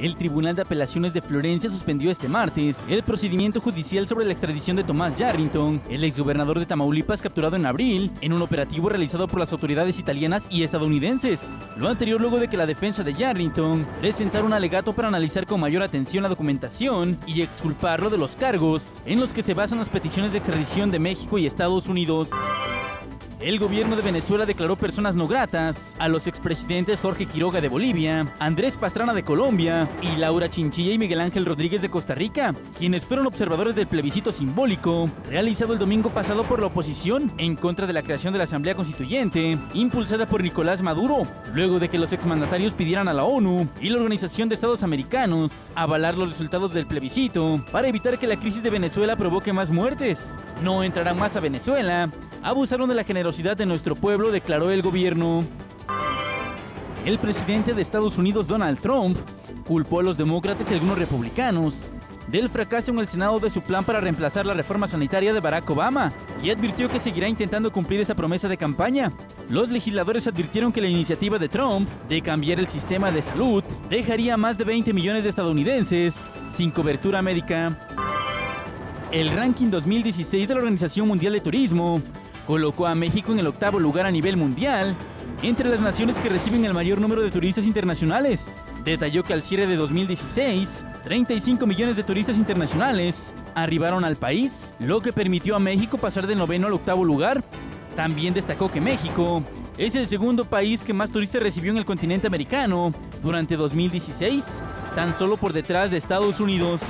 El Tribunal de Apelaciones de Florencia suspendió este martes el procedimiento judicial sobre la extradición de Tomás Yarrington, el exgobernador de Tamaulipas capturado en abril en un operativo realizado por las autoridades italianas y estadounidenses. Lo anterior luego de que la defensa de Yarrington presentara un alegato para analizar con mayor atención la documentación y exculparlo de los cargos en los que se basan las peticiones de extradición de México y Estados Unidos. El gobierno de Venezuela declaró personas no gratas a los expresidentes Jorge Quiroga de Bolivia, Andrés Pastrana de Colombia y Laura Chinchilla y Miguel Ángel Rodríguez de Costa Rica, quienes fueron observadores del plebiscito simbólico realizado el domingo pasado por la oposición en contra de la creación de la Asamblea Constituyente, impulsada por Nicolás Maduro, luego de que los exmandatarios pidieran a la ONU y la Organización de Estados Americanos avalar los resultados del plebiscito para evitar que la crisis de Venezuela provoque más muertes. No entrarán más a Venezuela, abusaron de la generosidad de nuestro pueblo, declaró el gobierno. El presidente de Estados Unidos, Donald Trump, culpó a los demócratas y algunos republicanos del fracaso en el Senado de su plan para reemplazar la reforma sanitaria de Barack Obama y advirtió que seguirá intentando cumplir esa promesa de campaña. Los legisladores advirtieron que la iniciativa de Trump de cambiar el sistema de salud dejaría a más de 20 millones de estadounidenses sin cobertura médica. El ranking 2016 de la Organización Mundial de Turismo colocó a México en el octavo lugar a nivel mundial entre las naciones que reciben el mayor número de turistas internacionales. Detalló que al cierre de 2016, 35 millones de turistas internacionales arribaron al país, lo que permitió a México pasar del noveno al octavo lugar. También destacó que México es el segundo país que más turistas recibió en el continente americano durante 2016, tan solo por detrás de Estados Unidos.